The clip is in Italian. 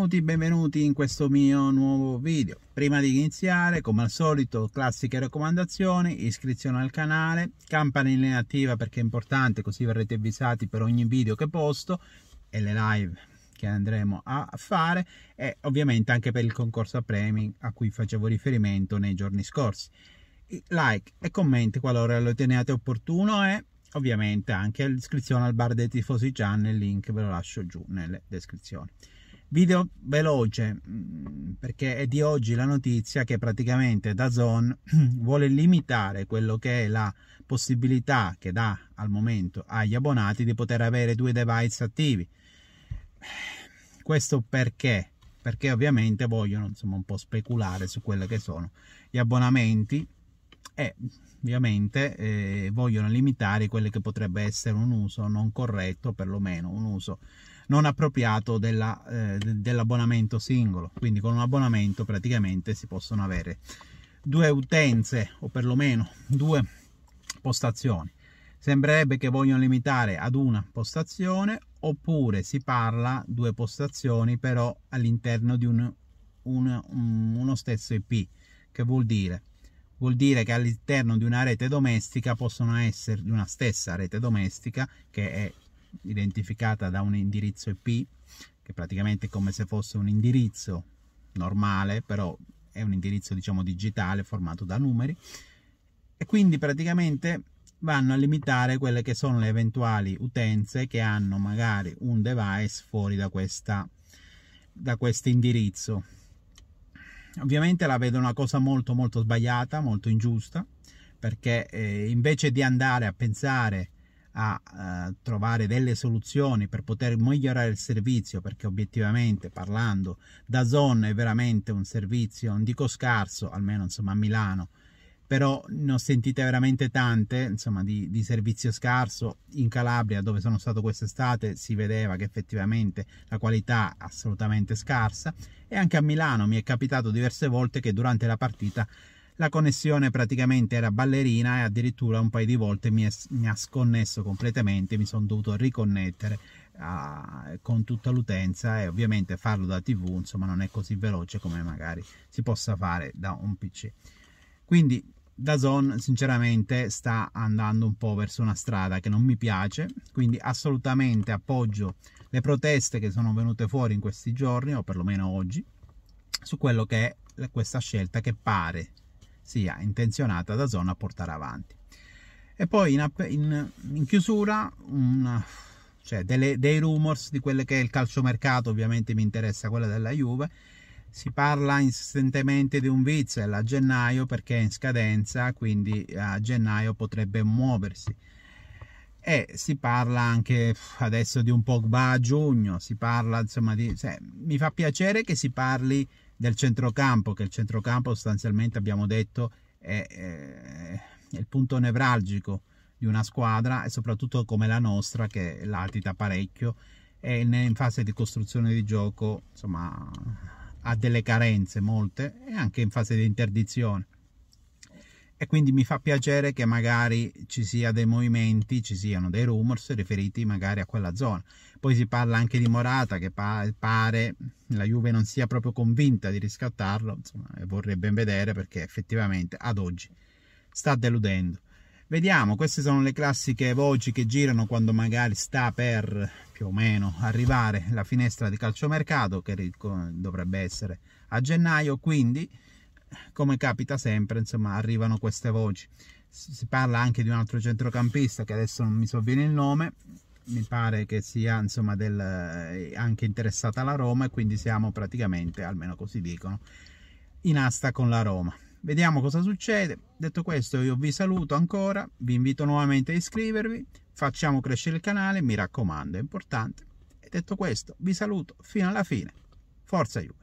tutti, benvenuti in questo mio nuovo video. Prima di iniziare, come al solito, classiche raccomandazioni, iscrizione al canale, campanella attiva perché è importante, così verrete avvisati per ogni video che posto e le live che andremo a fare e ovviamente anche per il concorso a premi a cui facevo riferimento nei giorni scorsi. Like e commenti qualora lo teniate opportuno e ovviamente anche l'iscrizione al bar dei tifosi channel, il link ve lo lascio giù nelle descrizioni. Video veloce mm, perché è di oggi la notizia che praticamente Dazon vuole limitare quello che è la possibilità che dà al momento agli abbonati di poter avere due device attivi. Questo perché? Perché ovviamente vogliono insomma un po' speculare su quelli che sono gli abbonamenti e ovviamente eh, vogliono limitare quello che potrebbe essere un uso non corretto, perlomeno un uso non appropriato della, eh, dell'abbonamento singolo. Quindi con un abbonamento praticamente si possono avere due utenze o perlomeno due postazioni. Sembrerebbe che vogliono limitare ad una postazione oppure si parla due postazioni però all'interno di un, un, uno stesso IP, che vuol dire vuol dire che all'interno di una rete domestica possono essere di una stessa rete domestica che è identificata da un indirizzo IP che praticamente è come se fosse un indirizzo normale però è un indirizzo diciamo digitale formato da numeri. E quindi praticamente vanno a limitare quelle che sono le eventuali utenze che hanno magari un device fuori da questa da questo indirizzo. Ovviamente la vedo una cosa molto molto sbagliata, molto ingiusta, perché eh, invece di andare a pensare a, eh, trovare delle soluzioni per poter migliorare il servizio, perché obiettivamente parlando, da Zone è veramente un servizio, non dico scarso, almeno insomma a Milano, però ne ho sentite veramente tante insomma di, di, servizio scarso. In Calabria dove sono stato quest'estate si vedeva che effettivamente la qualità è assolutamente scarsa. E anche a Milano mi è capitato diverse volte che durante la partita la connessione praticamente era ballerina e addirittura un paio di volte mi, è, mi ha sconnesso completamente mi sono dovuto riconnettere uh, con tutta l'utenza e ovviamente farlo da tv insomma non è così veloce come magari si possa fare da un pc quindi Dazon sinceramente sta andando un po' verso una strada che non mi piace, quindi assolutamente appoggio le proteste che sono venute fuori in questi giorni, o perlomeno oggi, su quello che è questa scelta che pare sia intenzionata da Zone a portare avanti. E poi in, in, in chiusura una, cioè delle, dei rumors di quello che è il calciomercato, ovviamente mi interessa quella della Juve, si parla insistentemente di un Witzel a gennaio perché è in scadenza, quindi a gennaio potrebbe muoversi. E si parla anche adesso di un Pogba a giugno, si parla insomma di... Cioè, mi fa piacere che si parli del centrocampo, che il centrocampo sostanzialmente abbiamo detto è, è, è il punto nevralgico di una squadra e soprattutto come la nostra che latita parecchio e in fase di costruzione di gioco insomma ha delle carenze molte e anche in fase di interdizione e quindi mi fa piacere che magari ci sia dei movimenti, ci siano dei rumors riferiti magari a quella zona. Poi si parla anche di Morata che pare la Juve non sia proprio convinta di riscattarlo, insomma, vorrebbe vedere perché effettivamente ad oggi sta deludendo. Vediamo, queste sono le classiche voci che girano quando magari sta per più o meno arrivare la finestra di calciomercato che dovrebbe essere a gennaio, quindi come capita sempre, insomma, arrivano queste voci. Si parla anche di un altro centrocampista che adesso non mi sovviene il nome, mi pare che sia insomma del, anche interessata alla Roma e quindi siamo praticamente, almeno così dicono, in asta con la Roma. Vediamo cosa succede. Detto questo io vi saluto ancora, vi invito nuovamente a iscrivervi, facciamo crescere il canale, mi raccomando, è importante. E detto questo vi saluto fino alla fine. Forza You!